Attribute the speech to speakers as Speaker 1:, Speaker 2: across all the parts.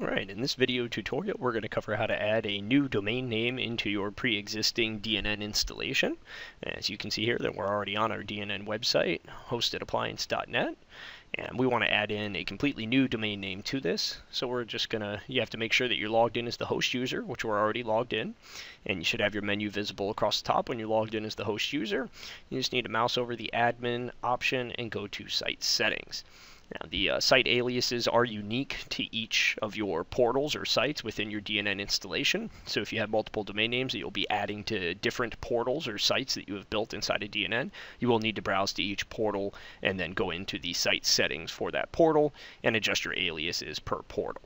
Speaker 1: Alright, in this video tutorial we're going to cover how to add a new domain name into your pre-existing DNN installation. As you can see here that we're already on our DNN website, hostedappliance.net, and we want to add in a completely new domain name to this. So we're just going to, you have to make sure that you're logged in as the host user, which we're already logged in, and you should have your menu visible across the top when you're logged in as the host user. You just need to mouse over the admin option and go to site settings. Now, the uh, site aliases are unique to each of your portals or sites within your DNN installation. So if you have multiple domain names that you'll be adding to different portals or sites that you have built inside of DNN, you will need to browse to each portal and then go into the site settings for that portal and adjust your aliases per portal.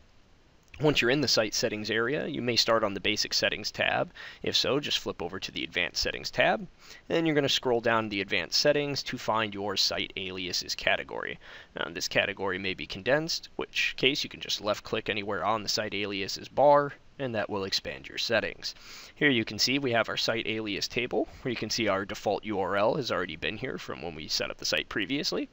Speaker 1: Once you're in the site settings area, you may start on the basic settings tab. If so, just flip over to the advanced settings tab. And then you're going to scroll down the advanced settings to find your site aliases category. Now, this category may be condensed, which case you can just left click anywhere on the site aliases bar and that will expand your settings. Here you can see we have our site alias table, where you can see our default URL has already been here from when we set up the site previously.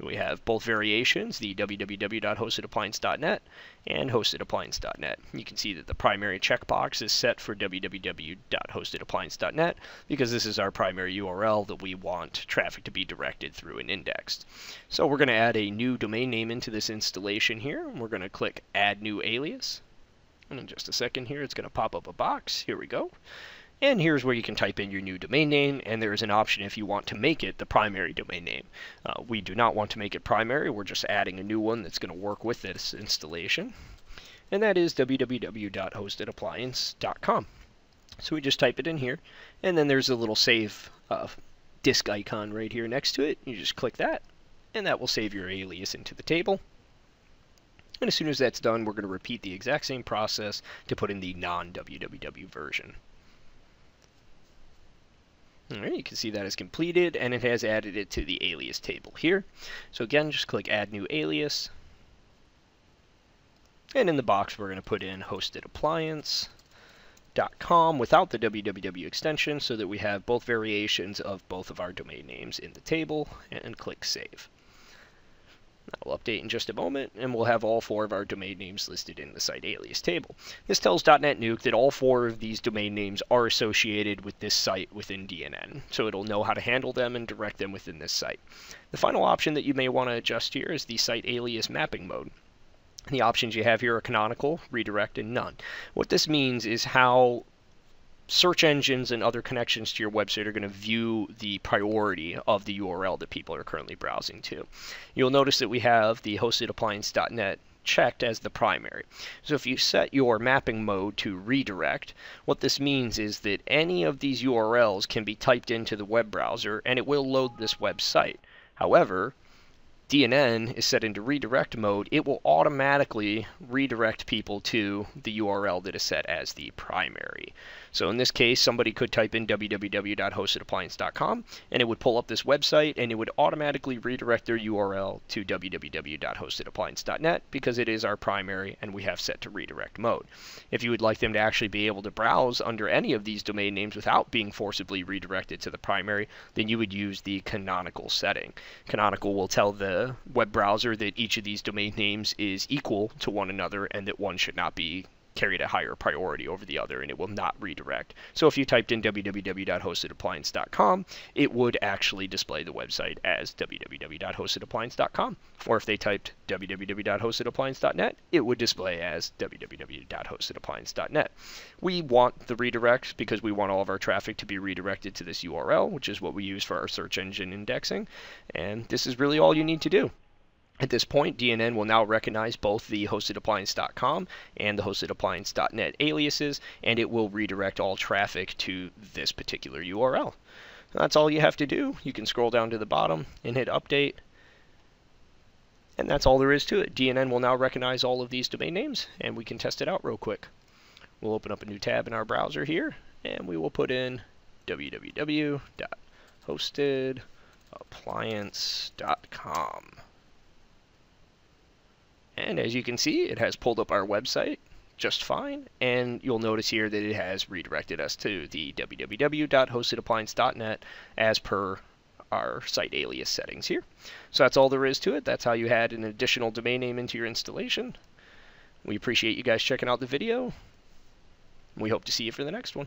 Speaker 1: We have both variations, the www.hostedappliance.net and hostedappliance.net. You can see that the primary checkbox is set for www.hostedappliance.net because this is our primary URL that we want traffic to be directed through and indexed. So we're going to add a new domain name into this installation here. And we're going to click Add New Alias. And in just a second here, it's going to pop up a box. Here we go. And here's where you can type in your new domain name, and there is an option if you want to make it the primary domain name. Uh, we do not want to make it primary, we're just adding a new one that's going to work with this installation. And that is www.hostedappliance.com. So we just type it in here, and then there's a little save uh, disk icon right here next to it. You just click that, and that will save your alias into the table. And as soon as that's done, we're going to repeat the exact same process to put in the non-www version. Alright, you can see that is completed, and it has added it to the alias table here. So again, just click Add New Alias. And in the box, we're going to put in hosted appliance.com without the www extension so that we have both variations of both of our domain names in the table, and click Save. That will update in just a moment, and we'll have all four of our domain names listed in the site alias table. This tells DotNetNuke that all four of these domain names are associated with this site within DNN, so it'll know how to handle them and direct them within this site. The final option that you may want to adjust here is the site alias mapping mode. The options you have here are canonical, redirect, and none. What this means is how search engines and other connections to your website are going to view the priority of the URL that people are currently browsing to. You'll notice that we have the hostedappliance.net checked as the primary. So if you set your mapping mode to redirect, what this means is that any of these URLs can be typed into the web browser and it will load this website. However, DNN is set into redirect mode, it will automatically redirect people to the URL that is set as the primary. So in this case, somebody could type in www.hostedappliance.com and it would pull up this website and it would automatically redirect their URL to www.hostedappliance.net because it is our primary and we have set to redirect mode. If you would like them to actually be able to browse under any of these domain names without being forcibly redirected to the primary, then you would use the canonical setting. Canonical will tell the web browser that each of these domain names is equal to one another and that one should not be carried a higher priority over the other and it will not redirect. So if you typed in www.hostedappliance.com, it would actually display the website as www.hostedappliance.com. Or if they typed www.hostedappliance.net, it would display as www.hostedappliance.net. We want the redirect because we want all of our traffic to be redirected to this URL, which is what we use for our search engine indexing. And this is really all you need to do. At this point, DNN will now recognize both the hostedappliance.com and the hostedappliance.net aliases, and it will redirect all traffic to this particular URL. That's all you have to do. You can scroll down to the bottom and hit update. And that's all there is to it. DNN will now recognize all of these domain names, and we can test it out real quick. We'll open up a new tab in our browser here, and we will put in www.hostedappliance.com. And as you can see, it has pulled up our website just fine. And you'll notice here that it has redirected us to the www.hostedappliance.net as per our site alias settings here. So that's all there is to it. That's how you add an additional domain name into your installation. We appreciate you guys checking out the video. We hope to see you for the next one.